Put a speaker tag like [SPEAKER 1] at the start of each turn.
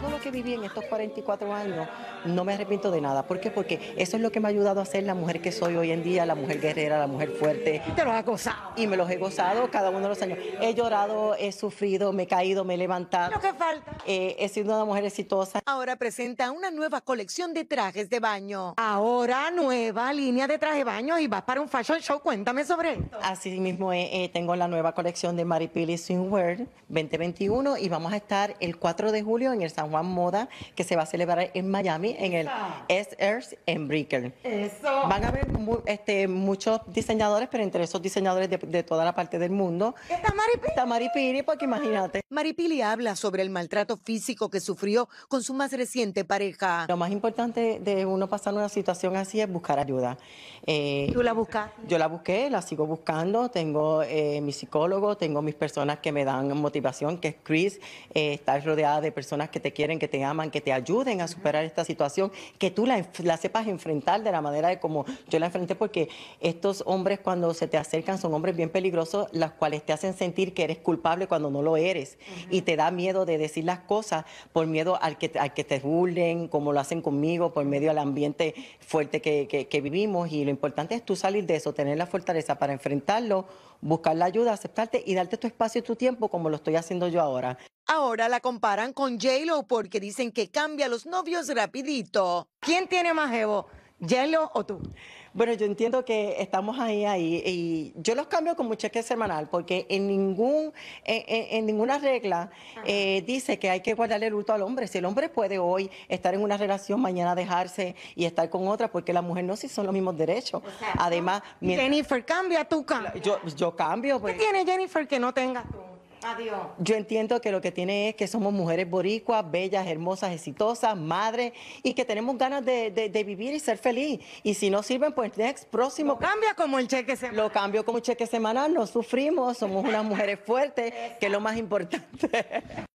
[SPEAKER 1] todo lo que viví en estos 44 años, no me arrepiento de nada. ¿Por qué? Porque eso es lo que me ha ayudado a ser la mujer que soy hoy en día, la mujer guerrera, la mujer fuerte.
[SPEAKER 2] Te lo has gozado.
[SPEAKER 1] Y me los he gozado cada uno de los años. He llorado, he sufrido, me he caído, me he levantado.
[SPEAKER 2] Lo que falta.
[SPEAKER 1] Eh, he sido una mujer exitosa.
[SPEAKER 3] Ahora presenta una nueva colección de trajes de baño.
[SPEAKER 2] Ahora nueva línea de traje de baño y vas para un fashion show. Cuéntame sobre esto.
[SPEAKER 1] Así mismo eh, eh, tengo la nueva colección de Maripili Swimwear 2021 y vamos a estar el 4 de julio en el San Juan Moda que se va a celebrar en Miami en el S-Earth en Brickell.
[SPEAKER 2] Eso.
[SPEAKER 1] Van a haber este, muchos diseñadores, pero entre esos diseñadores de, de toda la parte del mundo
[SPEAKER 2] ¿Está Maripili?
[SPEAKER 1] está Maripili, porque imagínate.
[SPEAKER 3] Maripili habla sobre el maltrato físico que sufrió con su más reciente pareja.
[SPEAKER 1] Lo más importante de uno pasar una situación así es buscar ayuda. Eh,
[SPEAKER 2] Tú la buscaste.
[SPEAKER 1] Yo la busqué, la sigo buscando. Tengo eh, mi psicólogo, tengo mis personas que me dan motivación, que es Chris. Eh, estar rodeada de personas que te quieren, que te aman, que te ayuden a superar esta situación, que tú la, sepas enfrentar de la manera de como yo la enfrenté, porque estos hombres cuando se te acercan son hombres bien peligrosos, los cuales te hacen sentir que eres culpable cuando no lo eres y te da miedo de decir las cosas por miedo al que, al que te burlen, como lo hacen conmigo, por medio del ambiente fuerte que, que- que vivimos. Y lo importante es tú salir de eso, tener la fortaleza para enfrentarlo, buscar la ayuda, aceptarte y darte tu espacio y tu tiempo como lo estoy haciendo yo ahora.
[SPEAKER 3] Ahora la comparan con J-Lo porque dicen que cambia a los novios rapidito.
[SPEAKER 2] ¿Quién tiene más jevo? ¿Yelo o tú?
[SPEAKER 1] Bueno, yo entiendo que estamos ahí, ahí, y yo los cambio como cheque semanal, porque en ningún, en, en- en ninguna regla eh, dice que hay que guardarle luto al hombre. Si el hombre puede hoy estar en una relación, mañana dejarse y estar con otra, porque la mujer no, si son los mismos derechos. Además, mien-
[SPEAKER 2] Jennifer, cambia, tú cambia.
[SPEAKER 1] yo, yo cambio,
[SPEAKER 2] ¿Qué
[SPEAKER 1] pues.
[SPEAKER 2] tiene Jennifer que no tengas tú? Adiós.
[SPEAKER 1] Yo entiendo que lo que tiene es que somos mujeres boricuas, bellas, hermosas, exitosas, madres, y que tenemos ganas de, de- de vivir y ser feliz. Y si no sirven, pues next, próximo.
[SPEAKER 2] Cambia como el cheque se
[SPEAKER 1] Lo cambio como cheque semanal, no sufrimos, somos unas mujeres fuertes, que es lo más importante.